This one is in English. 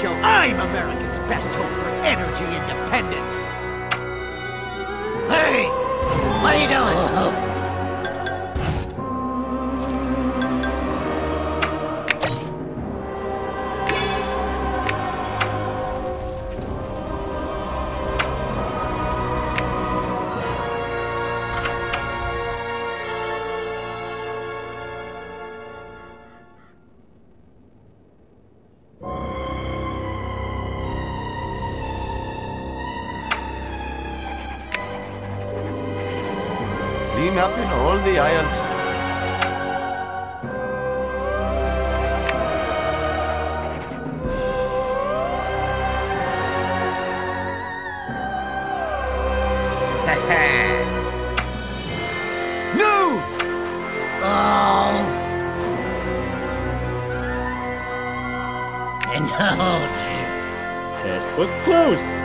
show I'm America's best hope for energy independence. Hey! What are you doing? Oh, Clean up in all the aisles. no! Oh! And no, Test was closed.